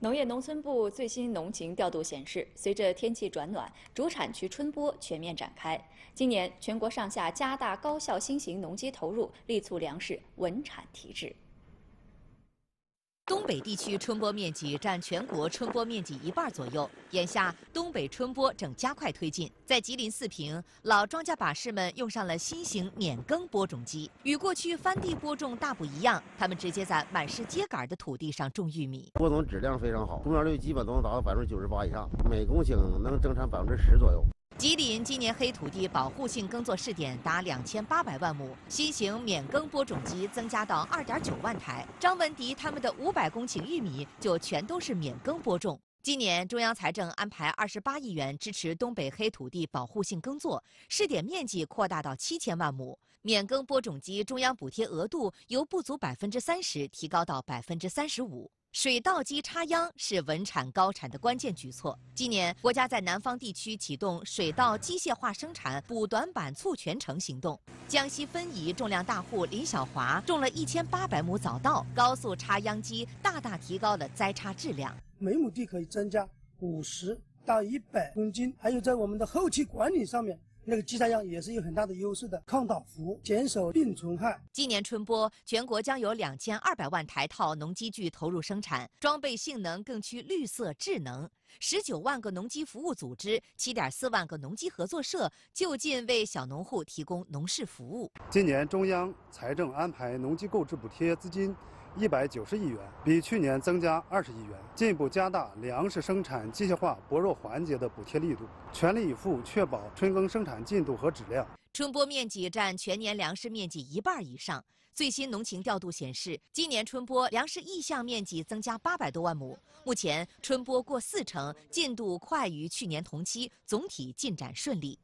农业农村部最新农情调度显示，随着天气转暖，主产区春播全面展开。今年全国上下加大高效新型农机投入，力促粮食稳产提质。东北地区春播面积占全国春播面积一半左右，眼下东北春播正加快推进。在吉林四平，老庄稼把式们用上了新型免耕播种机，与过去翻地播种大不一样。他们直接在满是秸秆的土地上种玉米，播种质量非常好，出苗率基本都能达到百分之九十八以上，每公顷能增产百分之十左右。吉林今年黑土地保护性耕作试点达两千八百万亩，新型免耕播种机增加到二点九万台。张文迪他们的五百公顷玉米就全都是免耕播种。今年中央财政安排二十八亿元支持东北黑土地保护性耕作，试点面积扩大到七千万亩。免耕播种机中央补贴额度由不足百分之三十提高到百分之三十五。水稻机插秧是稳产高产的关键举措。今年，国家在南方地区启动水稻机械化生产补短板促全程行动。江西分宜种粮大户林小华种了一千八百亩早稻，高速插秧机大大提高了栽插质量，每亩地可以增加五十到一百公斤。还有在我们的后期管理上面。那个机插秧也是有很大的优势的，抗倒伏，减少病虫害。今年春播，全国将有两千二百万台套农机具投入生产，装备性能更趋绿色智能。十九万个农机服务组织，七点四万个农机合作社就近为小农户提供农事服务。今年中央财政安排农机购置补贴资金。一百九十亿元，比去年增加二十亿元，进一步加大粮食生产机械化薄弱环节的补贴力度，全力以赴确保春耕生产进度和质量。春播面积占全年粮食面积一半以上。最新农情调度显示，今年春播粮食意向面积增加八百多万亩，目前春播过四成，进度快于去年同期，总体进展顺利。